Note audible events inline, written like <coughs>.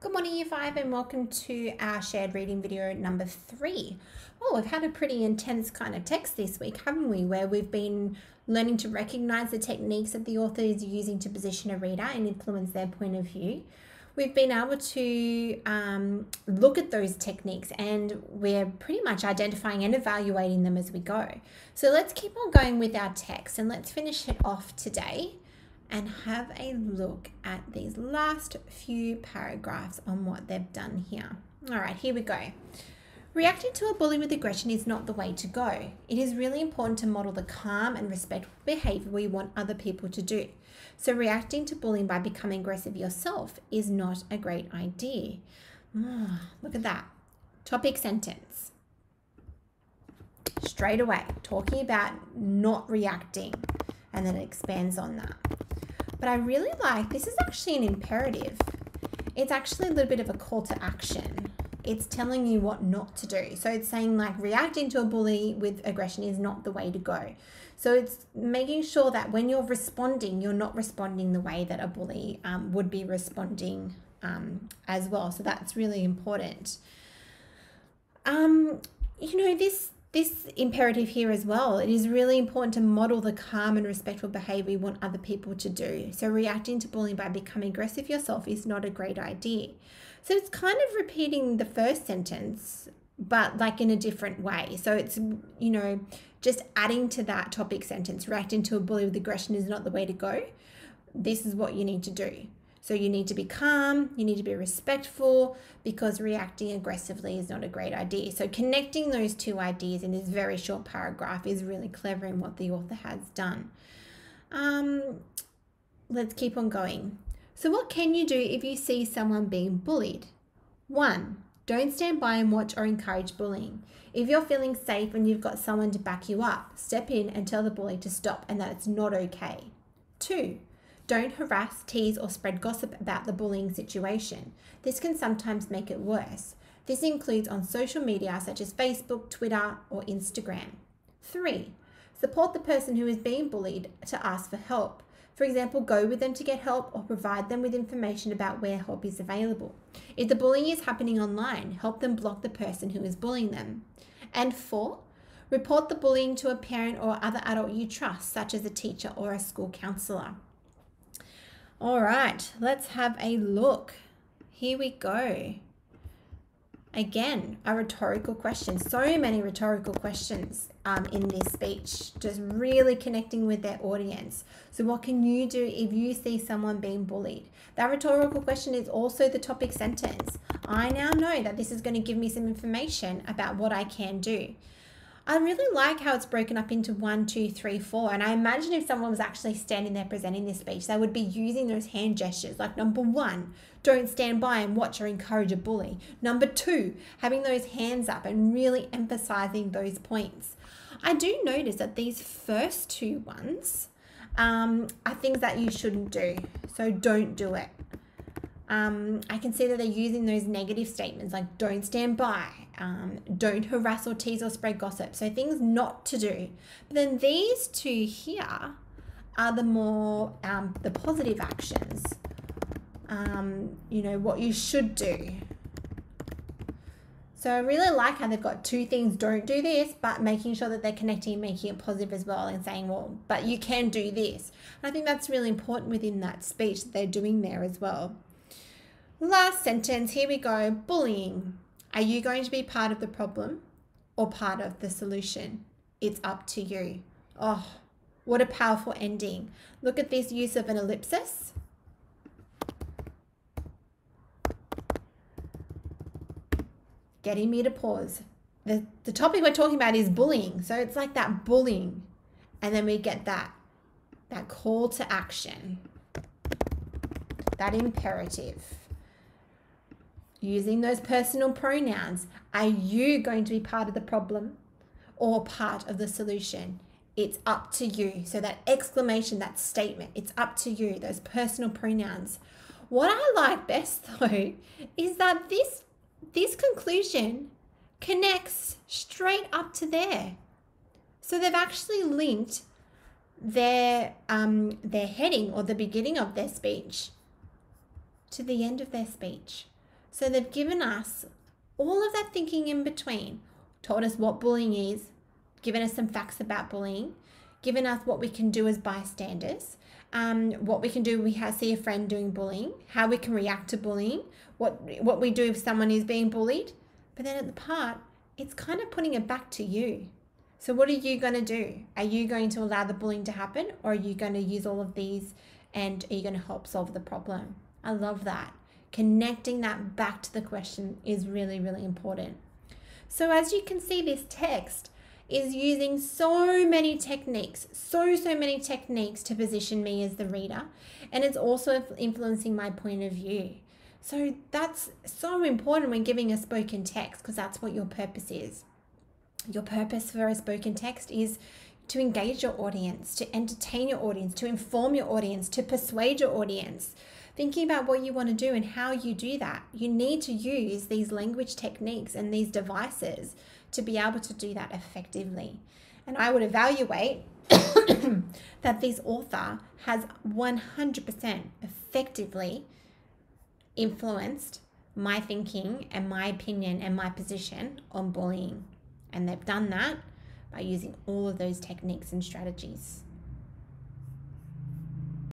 Good morning, Year 5, and welcome to our shared reading video number three. Oh, we've had a pretty intense kind of text this week, haven't we? Where we've been learning to recognize the techniques that the author is using to position a reader and influence their point of view. We've been able to um, look at those techniques and we're pretty much identifying and evaluating them as we go. So let's keep on going with our text and let's finish it off today and have a look at these last few paragraphs on what they've done here. All right, here we go. Reacting to a bully with aggression is not the way to go. It is really important to model the calm and respectful behavior we want other people to do. So, reacting to bullying by becoming aggressive yourself is not a great idea. Oh, look at that. Topic sentence. Straight away, talking about not reacting, and then it expands on that. But I really like this is actually an imperative. It's actually a little bit of a call to action. It's telling you what not to do. So it's saying like reacting to a bully with aggression is not the way to go. So it's making sure that when you're responding, you're not responding the way that a bully um, would be responding um, as well. So that's really important. Um, you know, this this imperative here as well. It is really important to model the calm and respectful behavior we want other people to do. So, reacting to bullying by becoming aggressive yourself is not a great idea. So, it's kind of repeating the first sentence, but like in a different way. So, it's, you know, just adding to that topic sentence reacting to a bully with aggression is not the way to go. This is what you need to do. So you need to be calm, you need to be respectful because reacting aggressively is not a great idea. So connecting those two ideas in this very short paragraph is really clever in what the author has done. Um, let's keep on going. So what can you do if you see someone being bullied? One, don't stand by and watch or encourage bullying. If you're feeling safe and you've got someone to back you up, step in and tell the bully to stop and that it's not okay. Two, don't harass, tease, or spread gossip about the bullying situation. This can sometimes make it worse. This includes on social media such as Facebook, Twitter, or Instagram. 3. Support the person who is being bullied to ask for help. For example, go with them to get help or provide them with information about where help is available. If the bullying is happening online, help them block the person who is bullying them. And 4. Report the bullying to a parent or other adult you trust, such as a teacher or a school counsellor. All right, let's have a look. Here we go. Again, a rhetorical question. So many rhetorical questions um, in this speech, just really connecting with their audience. So, what can you do if you see someone being bullied? That rhetorical question is also the topic sentence. I now know that this is going to give me some information about what I can do. I really like how it's broken up into one, two, three, four. And I imagine if someone was actually standing there presenting this speech, they would be using those hand gestures. Like number one, don't stand by and watch or encourage a bully. Number two, having those hands up and really emphasizing those points. I do notice that these first two ones um, are things that you shouldn't do. So don't do it. Um, I can see that they're using those negative statements like don't stand by, um, don't harass or tease or spread gossip. So things not to do. But then these two here are the more um, the positive actions. Um, you know what you should do. So I really like how they've got two things: don't do this, but making sure that they're connecting making it positive as well, and saying, well, but you can do this. And I think that's really important within that speech that they're doing there as well. Last sentence, here we go bullying. Are you going to be part of the problem or part of the solution? It's up to you. Oh, what a powerful ending. Look at this use of an ellipsis. Getting me to pause. The, the topic we're talking about is bullying. So it's like that bullying. And then we get that, that call to action, that imperative using those personal pronouns. Are you going to be part of the problem or part of the solution? It's up to you. So that exclamation, that statement, it's up to you, those personal pronouns. What I like best <laughs> though is that this this conclusion connects straight up to there. So they've actually linked their um, their heading or the beginning of their speech to the end of their speech. So they've given us all of that thinking in between, told us what bullying is, given us some facts about bullying, given us what we can do as bystanders, um, what we can do we see a friend doing bullying, how we can react to bullying, what what we do if someone is being bullied. But then at the part, it's kind of putting it back to you. So what are you going to do? Are you going to allow the bullying to happen or are you going to use all of these and are you going to help solve the problem? I love that. Connecting that back to the question is really, really important. So, as you can see, this text is using so many techniques, so, so many techniques to position me as the reader. And it's also influencing my point of view. So, that's so important when giving a spoken text because that's what your purpose is. Your purpose for a spoken text is to engage your audience, to entertain your audience, to inform your audience, to persuade your audience. Thinking about what you want to do and how you do that, you need to use these language techniques and these devices to be able to do that effectively. And I would evaluate <coughs> that this author has 100% effectively influenced my thinking and my opinion and my position on bullying. And they've done that by using all of those techniques and strategies.